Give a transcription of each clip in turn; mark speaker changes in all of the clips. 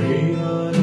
Speaker 1: Bring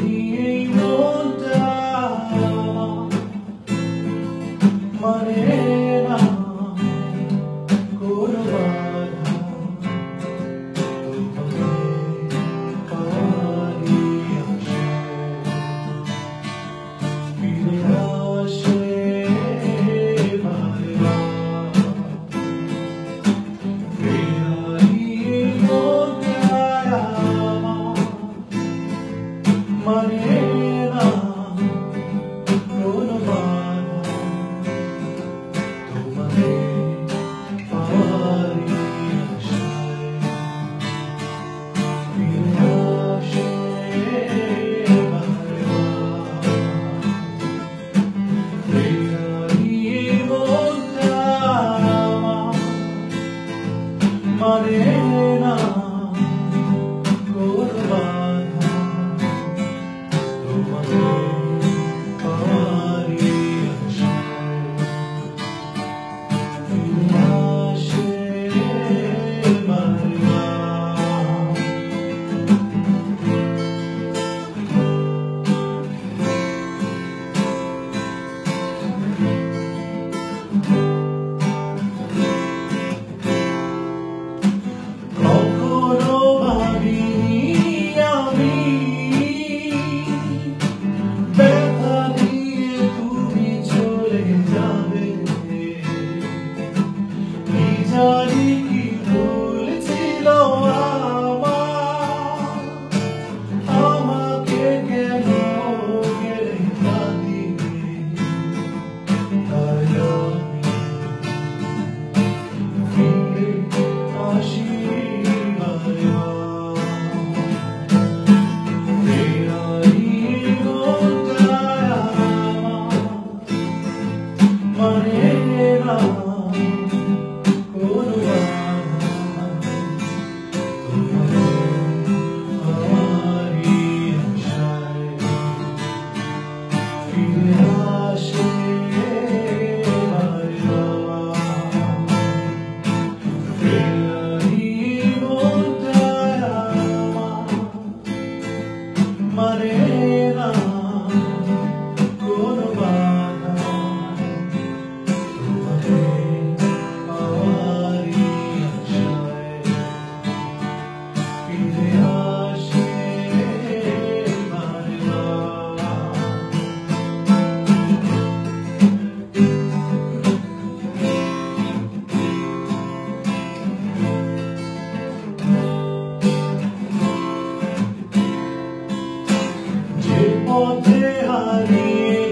Speaker 1: পথে হারিয়ে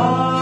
Speaker 1: God.